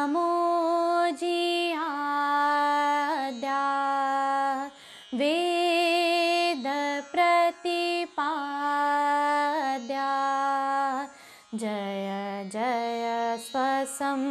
नमो जियाद्या वेदप्रतिपाद्या जय जय स्वसंवेद्या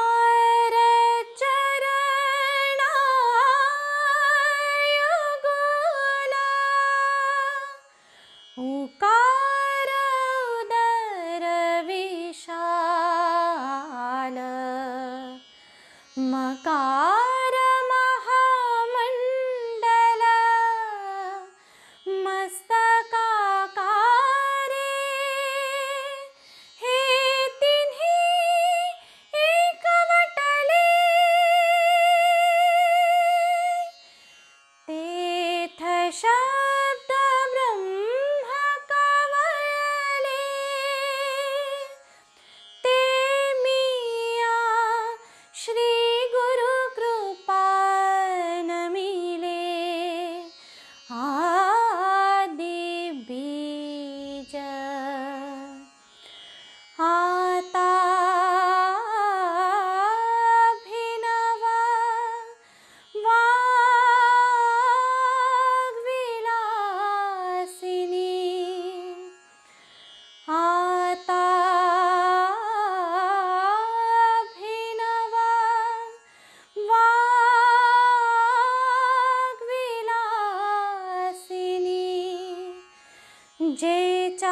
आकारमहामण्डल मस्तकाकारी। तिवली ती थशा जे च